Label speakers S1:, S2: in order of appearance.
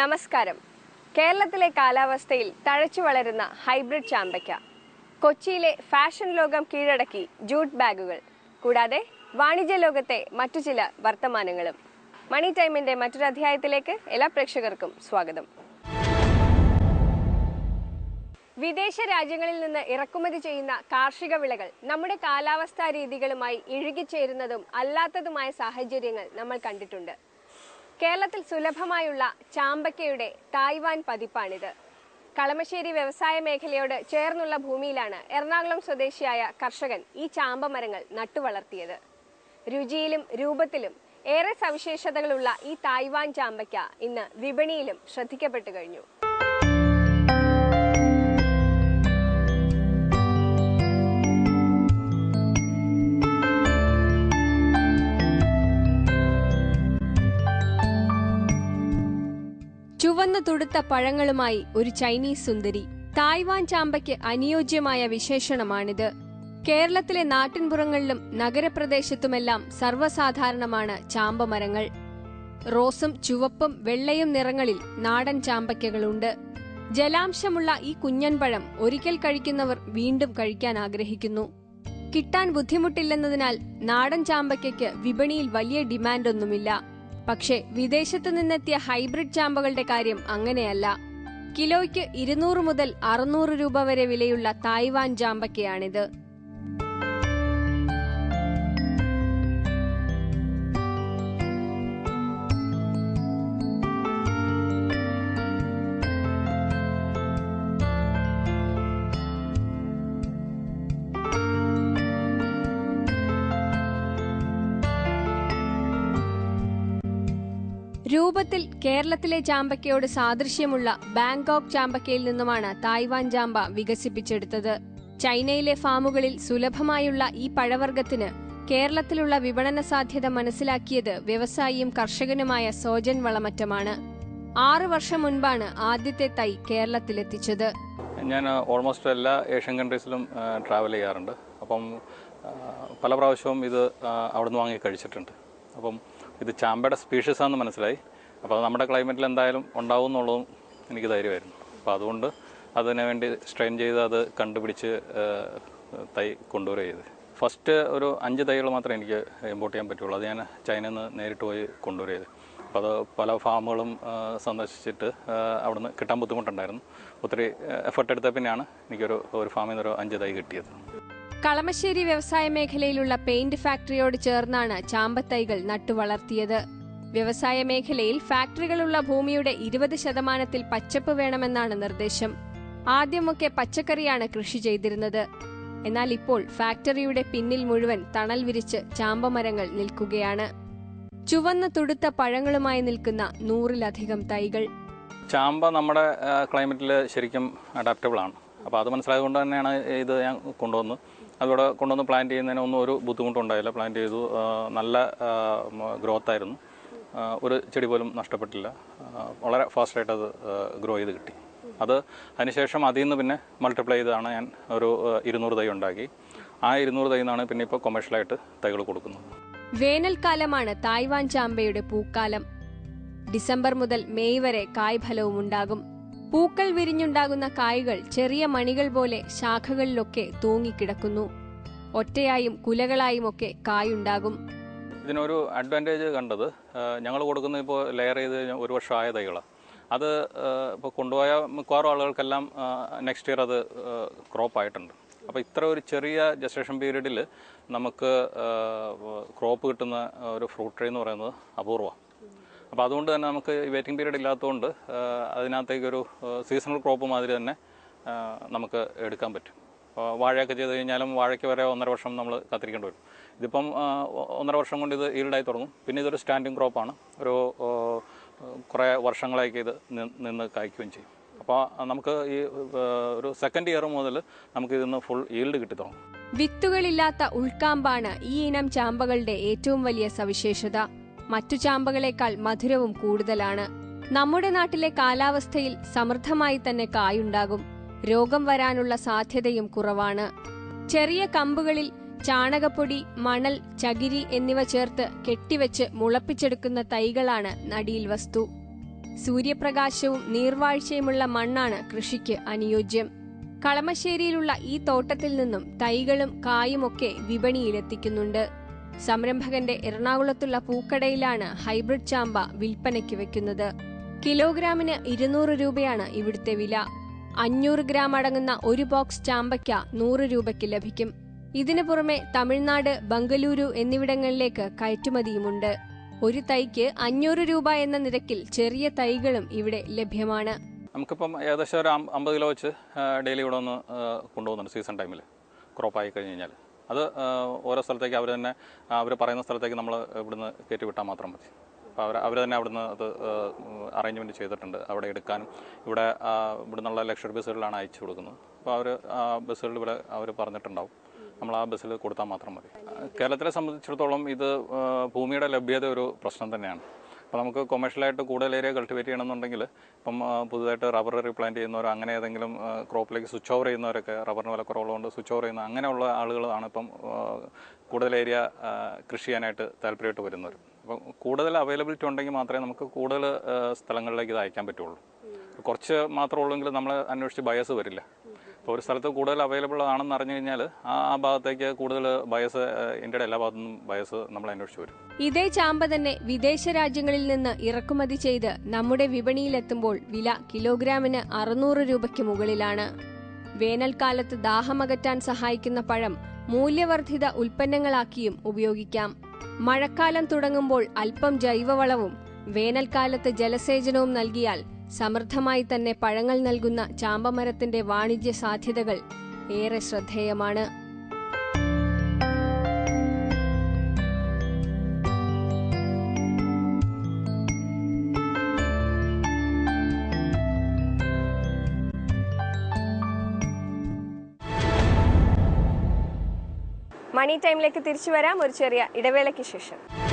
S1: നമസ്കാരം. കേരളത്തിലെ കാലാവസ്ഥയിൽ തഴച്ചു വളരുന്ന ഹൈബ്രിഡ് ചാമ്പയ്ക്ക. കൊച്ചിയിലെ ഫാഷൻ ലോകം കീഴടക്കി ജൂട്ട് ബാഗുകൾ. കൂടാതെ വാണിജ്യ ലോകത്തെ മറ്റു ചില വർത്തമാനങ്ങളും. മണി ടൈമിന്റെ മറ്റൊരു അധ്യായത്തിലേക്ക് എല്ലാ പ്രേക്ഷകർക്കും സ്വാഗതം. വിദേശ രാജ്യങ്ങളിൽ നിന്ന് ഇറക്കുമതി ചെയ്യുന്ന കാർഷിക വിളകൾ നമ്മുടെ കാലാവസ്ഥാ രീതികളുമായി ഇഴുകിച്ചേരുന്നതും അല്ലാത്തതുമായ സാഹചര്യങ്ങൾ നമ്മൾ കണ്ടിട്ടുണ്ട്. കേരളത്തിൽ സുലഭമായുള്ള ചാമ്പക്കയുടെ തായ്വാൻ പതിപ്പാണിത്. കളമശ്ശേരി വ്യവസായ മേഖലയോട് ചേർന്നുള്ള ഭൂമിയിലാണ് എറണാകുളം സ്വദേശിയായ കർഷകൻ ഈ ചാമ്പ മരങ്ങൾ നട്ടുവളർത്തിയത്. രുചിയിലും രൂപത്തിലും ഏറെ സവിശേഷതകളുള്ള ഈ തായ്വാൻ ചാമ്പയ്ക്ക ഇന്ന് വിപണിയിലും ശ്രദ്ധിക്കപ്പെട്ടു കഴിഞ്ഞു. ചുവന്നു തുടുത്ത പഴങ്ങളുമായി ഒരു ചൈനീസ് സുന്ദരി. തായ്വാൻ ചാമ്പയ്ക്ക് അനുയോജ്യമായ വിശേഷണമാണിത്. കേരളത്തിലെ നാട്ടിൻപുറങ്ങളിലും നഗരപ്രദേശത്തുമെല്ലാം സർവസാധാരണമാണ് ചാമ്പമരങ്ങൾ. റോസും ചുവപ്പും വെള്ളയും നിറങ്ങളിൽ നാടൻ ചാമ്പയ്ക്കകളുണ്ട്. ജലാംശമുള്ള ഈ കുഞ്ഞൻപഴം ഒരിക്കൽ കഴിക്കുന്നവർ വീണ്ടും കഴിക്കാൻ ആഗ്രഹിക്കുന്നു. കിട്ടാൻ ബുദ്ധിമുട്ടില്ലെന്നതിനാൽ നാടൻ ചാമ്പയ്ക്കയ്ക്ക് വിപണിയിൽ വലിയ ഡിമാൻഡൊന്നുമില്ല. പക്ഷേ വിദേശത്തു നിന്നെത്തിയ ഹൈബ്രിഡ് ചാമ്പകളുടെ കാര്യം അങ്ങനെയല്ല. കിലോയ്ക്ക് ഇരുന്നൂറ് മുതൽ അറുന്നൂറ് രൂപ വരെ വിലയുള്ള തായ്വാൻ ചാമ്പയ്ക്കയാണിത്. രൂപത്തിൽ കേരളത്തിലെ ചാമ്പക്കയോട് സാദൃശ്യമുള്ള ബാങ്കോക്ക് ചാമ്പയ്ക്കയിൽ നിന്നുമാണ് തായ്വാൻ ചാമ്പ വികസിപ്പിച്ചെടുത്തത്. ചൈനയിലെ ഫാമുകളിൽ സുലഭമായുള്ള ഈ പഴവർഗത്തിന് കേരളത്തിലുള്ള വിപണന സാധ്യത മനസ്സിലാക്കിയത് വ്യവസായിയും കർഷകനുമായ സോജൻ വളമറ്റമാണ്. ആറു വർഷം മുൻപാണ് ആദ്യത്തെ തൈ കേരളത്തിലെത്തിച്ചത്.
S2: ഞാൻ ഓൾമോസ്റ്റ് എല്ലാ ഏഷ്യൻ കൺട്രീസിലും ട്രാവൽ ചെയ്യാറുണ്ട്. അപ്പം പല പ്രാവശ്യവും ഇത് അവിടുന്ന് വാങ്ങി കഴിച്ചിട്ടുണ്ട്. അപ്പം ഇത് ചാമ്പയുടെ സ്പീഷീസ് ആണെന്ന് മനസ്സിലായി. അപ്പോൾ അത് നമ്മുടെ ക്ലൈമറ്റിൽ എന്തായാലും ഉണ്ടാവും എന്നുള്ളതും എനിക്ക് ധൈര്യമായിരുന്നു. അപ്പോൾ അതുകൊണ്ട് അതിനു വേണ്ടി സ്ട്രെയിൻ ചെയ്ത് അത് കണ്ടുപിടിച്ച് തൈ കൊണ്ടുവരിക ചെയ്ത് ഫസ്റ്റ് ഒരു അഞ്ച് തൈകൾ മാത്രമേ എനിക്ക് ഇമ്പോർട്ട് ചെയ്യാൻ പറ്റുള്ളൂ. അത് ഞാൻ ചൈനയിൽ നിന്ന് നേരിട്ട് പോയി കൊണ്ടുവരിക ചെയ്ത് അപ്പോൾ അത് പല ഫാമുകളും സന്ദർശിച്ചിട്ട് അവിടുന്ന് കിട്ടാൻ ബുദ്ധിമുട്ടുണ്ടായിരുന്നു. ഒത്തിരി എഫർട്ട് എടുത്ത പിന്നെയാണ് എനിക്കൊരു ഒരു ഫാമിൽ നിന്ന് ഒരു അഞ്ച് തൈ കിട്ടിയത്.
S1: കളമശ്ശേരി വ്യവസായ മേഖലയിലുള്ള പെയിന്റ് ഫാക്ടറിയോട് ചേർന്നാണ് ചാമ്പത്തൈകൾ നട്ടുവളർത്തിയത്. വ്യവസായ മേഖലയിൽ ഫാക്ടറികളുള്ള ഭൂമിയുടെ ഇരുപത് ശതമാനത്തിൽ പച്ചപ്പ് വേണമെന്നാണ് നിർദ്ദേശം. ആദ്യമൊക്കെ പച്ചക്കറിയാണ് കൃഷി ചെയ്തിരുന്നത്. എന്നാൽ ഇപ്പോൾ ഫാക്ടറിയുടെ പിന്നിൽ മുഴുവൻ തണൽ വിരിച്ച് ചാമ്പമരങ്ങൾ നിൽക്കുകയാണ്. ചുവന്ന തുടുത്ത പഴങ്ങളുമായി നിൽക്കുന്ന നൂറിലധികം തൈകൾ.
S2: ചാമ്പ നമ്മുടെ ക്ലൈമറ്റിൽ ശരിക്കും അഡാപ്റ്റബിൾ ആണ്. അപ്പോൾ അത് മനസ്സിലായതുകൊണ്ട് തന്നെയാണ് ഇത് ഞാൻ കൊണ്ടുവന്ന് അതിവിടെ കൊണ്ടുവന്ന് പ്ലാന്റ് ചെയ്യുന്നതിന് ഒന്നും ഒരു ബുദ്ധിമുട്ടുണ്ടായില്ല. പ്ലാന്റ് ചെയ്തു. നല്ല ഗ്രോത്ത് ആയിരുന്നു. ഒരു ചെടി പോലും നഷ്ടപ്പെട്ടില്ല. വളരെ ഫാസ്റ്റായിട്ട് അത് ഗ്രോ ചെയ്ത് കിട്ടി. അത് അതിനുശേഷം അതിൽ നിന്ന് പിന്നെ മൾട്ടിപ്ലൈ ചെയ്താണ് ഞാൻ ഒരു ഇരുന്നൂറ് തൈ ഉണ്ടാക്കി. ആ ഇരുന്നൂറ് തൈ നിന്നാണ് പിന്നെ ഇപ്പോൾ കൊമേഴ്ഷ്യലായിട്ട് തൈകൾ കൊടുക്കുന്നത്.
S1: വേനൽക്കാലമാണ് തായ്വാൻ ചാമ്പയുടെ പൂക്കാലം. ഡിസംബർ മുതൽ മെയ് വരെ കായ്ഫലവും ഉണ്ടാകും. പൂക്കൾ വിരിഞ്ഞുണ്ടാകുന്ന കായ്കൾ ചെറിയ മണികൾ പോലെ ശാഖകളിലൊക്കെ തൂങ്ങിക്കിടക്കുന്നു. ഒറ്റയായും കുലകളായും ഒക്കെ കായുണ്ടാകും.
S2: ഇതിനൊരു അഡ്വാന്റേജ് കണ്ടത് ഞങ്ങൾ കൊടുക്കുന്ന ഇപ്പോൾ ലെയർ ചെയ്ത് ഒരു വർഷമായ തൈകളാണ് അത് ഇപ്പോൾ കൊണ്ടുപോയ മിക്കവാറും ആളുകൾക്കെല്ലാം നെക്സ്റ്റ് ഇയർ അത് ക്രോപ്പ് ആയിട്ടുണ്ട്. അപ്പോൾ ഇത്ര ഒരു ചെറിയ ജസ്റ്റേഷൻ പീരീഡിൽ നമുക്ക് ക്രോപ്പ് കിട്ടുന്ന ഒരു ഫ്രൂട്ട് ട്രീ എന്ന് പറയുന്നത് അപൂർവമാണ് അപ്പോൾ അതുകൊണ്ട് തന്നെ നമുക്ക് വെയിറ്റിംഗ് പീരീഡ് ഇല്ലാത്തതുകൊണ്ട് അതിനകത്തേക്കൊരു സീസണൽ ക്രോപ്പ് മാതിരി തന്നെ നമുക്ക് എടുക്കാൻ പറ്റും. വാഴയൊക്കെ ചെയ്ത് കഴിഞ്ഞാലും വാഴയ്ക്ക് വരെ ഒന്നര വർഷം നമ്മൾ കത്തിരിക്കേണ്ടി വരും. ഇതിപ്പം ഒന്നര വർഷം കൊണ്ട് ഇത് ഈൽഡായി തുടങ്ങും. പിന്നെ ഇതൊരു സ്റ്റാൻഡിങ് ക്രോപ്പാണ് ഒരു കുറേ വർഷങ്ങളേക്ക് ഇത് നിന്ന് കായ്ക്കുകയും ചെയ്യും. അപ്പോൾ നമുക്ക് ഈ ഒരു സെക്കൻഡ് ഇയർ മുതൽ നമുക്ക് ഇതിന്ന് ഫുൾ ഈൽഡ് കിട്ടി തുടങ്ങും.
S1: വിത്തുകളില്ലാത്ത ഉൾക്കാമ്പാണ് ഈ ഇനം ചാമ്പകളുടെ ഏറ്റവും വലിയ സവിശേഷത. മറ്റു ചാമ്പകളേക്കാൾ മധുരവും കൂടുതലാണ്. നമ്മുടെ നാട്ടിലെ കാലാവസ്ഥയിൽ സമൃദ്ധമായി തന്നെ കായുണ്ടാകും. രോഗം വരാനുള്ള സാധ്യതയും കുറവാണ്. ചെറിയ കമ്പുകളിൽ ചാണകപ്പൊടി മണൽ ചകിരി എന്നിവ ചേർത്ത് കെട്ടിവെച്ച് മുളപ്പിച്ചെടുക്കുന്ന തൈകളാണ് നടിയിൽ വസ്തു. സൂര്യപ്രകാശവും നീർവാഴ്ചയുമുള്ള മണ്ണാണ് കൃഷിക്ക് അനുയോജ്യം. കളമശ്ശേരിയിലുള്ള ഈ തോട്ടത്തിൽ നിന്നും തൈകളും കായുമൊക്കെ വിപണിയിലെത്തിക്കുന്നുണ്ട്. സംരംഭകന്റെ എറണാകുളത്തുള്ള പൂക്കടയിലാണ് ഹൈബ്രിഡ് ചാമ്പ വിൽപ്പനയ്ക്ക് വെക്കുന്നത്. കിലോഗ്രാമിന് ഇരുന്നൂറ് രൂപയാണ് ഇവിടുത്തെ വില. അഞ്ഞൂറ് ഗ്രാം അടങ്ങുന്ന ഒരു ബോക്സ് ചാമ്പയ്ക്ക നൂറ് രൂപയ്ക്ക് ലഭിക്കും. ഇതിനു പുറമെ തമിഴ്നാട് ബംഗലൂരു എന്നിവിടങ്ങളിലേക്ക് കയറ്റുമതിയുമുണ്ട്. ഒരു തൈക്ക് അഞ്ഞൂറ് രൂപ എന്ന നിരക്കിൽ ചെറിയ തൈകളും ഇവിടെ ലഭ്യമാണ്.
S2: നമുക്കിപ്പം ഏകദേശം ഒരു അമ്പത് കിലോ വെച്ച് ഡെയിലി ഇവിടെ ഒന്ന് കൊണ്ടുപോകുന്നുണ്ട് സീസൺ ടൈമിൽ ക്രോപ്പായി കഴിഞ്ഞ് കഴിഞ്ഞാൽ അത് ഓരോ സ്ഥലത്തേക്ക് അവർ തന്നെ അവർ പറയുന്ന സ്ഥലത്തേക്ക് നമ്മൾ ഇവിടുന്ന് കയറ്റി വിട്ടാൽ മാത്രം മതി. അപ്പോൾ അവർ അവർ തന്നെ അവിടുന്ന് അത് അറേഞ്ച്മെന്റ് ചെയ്തിട്ടുണ്ട് അവിടെ എടുക്കാനും. ഇവിടെ ഇവിടുന്നുള്ള ലക്ഷറി ബസ്സുകളിലാണ് അയച്ചു കൊടുക്കുന്നത്. അപ്പോൾ അവർ ബസ്സുകളിൽ ഇവിടെ അവർ പറഞ്ഞിട്ടുണ്ടാവും. നമ്മൾ ആ ബസ്സിൽ കൊടുത്താൽ മാത്രം മതി. കേരളത്തിലെ സംബന്ധിച്ചിടത്തോളം ഇത് ഭൂമിയുടെ ലഭ്യത ഒരു പ്രശ്നം തന്നെയാണ്. അപ്പോൾ നമുക്ക് കൊമേഴ്ഷ്യലായിട്ട് കൂടുതൽ ഏരിയ കൾട്ടിവേറ്റ് ചെയ്യണമെന്നുണ്ടെങ്കിൽ ഇപ്പം പുതുതായിട്ട് റബ്ബർ റീപ്ലാന്റ് ചെയ്യുന്നവരോ അങ്ങനെ ഏതെങ്കിലും ക്രോപ്പിലേക്ക് സ്വിച്ച് ഓവർ ചെയ്യുന്നവരൊക്കെ റബ്ബറിന് വില കുറവുള്ളതുകൊണ്ട് സ്വിച്ച് ഓവർ ചെയ്യുന്ന അങ്ങനെയുള്ള ആളുകളാണ് ഇപ്പം കൂടുതൽ ഏരിയ കൃഷി ചെയ്യാനായിട്ട് താല്പര്യമായിട്ട് വരുന്നവർ. അപ്പം കൂടുതൽ അവൈലബിലിറ്റി ഉണ്ടെങ്കിൽ മാത്രമേ നമുക്ക് കൂടുതൽ സ്ഥലങ്ങളിലേക്ക് ഇത് അയക്കാൻ പറ്റുള്ളൂ. കുറച്ച് മാത്രമേ ഉള്ളെങ്കിൽ നമ്മൾ അന്വേഷിച്ച് ബയസ് വരില്ല. ഇപ്പോൾ ഒരു സ്ഥലത്ത് കൂടുതൽ അവൈലബിൾ ആണെന്ന് അറിഞ്ഞു കഴിഞ്ഞാൽ ആ ആ ഭാഗത്തേക്ക് കൂടുതൽ ബയസ് ഇന്ത്യയുടെ എല്ലാ ഭാഗത്തു നിന്നും ബയസ് നമ്മൾ അന്വേഷിച്ച് വരും.
S1: ഇതേ ചാമ്പ തന്നെ വിദേശ രാജ്യങ്ങളിൽ നിന്ന് ഇറക്കുമതി ചെയ്ത് നമ്മുടെ വിപണിയിലെത്തുമ്പോൾ വില കിലോഗ്രാമിന് അറുന്നൂറ് രൂപയ്ക്ക് മുകളിലാണ്. വേനൽക്കാലത്ത് ദാഹമകറ്റാൻ സഹായിക്കുന്ന പഴം മൂല്യവർദ്ധിത ഉൽപ്പന്നങ്ങളാക്കിയും ഉപയോഗിക്കാം. മഴക്കാലം തുടങ്ങുമ്പോൾ അല്പം ജൈവവളവും വേനൽക്കാലത്ത് ജലസേചനവും നൽകിയാൽ സമൃദ്ധമായി തന്നെ പഴങ്ങൾ നൽകുന്ന ചാമ്പമരത്തിന്റെ വാണിജ്യ സാധ്യതകൾ ഏറെ ശ്രദ്ധേയമാണ്. മണി ടൈമിലേക്ക് തിരിച്ചു വരാം. ഒരു ചെറിയ ഇടവേളയ്ക്ക് ശേഷം.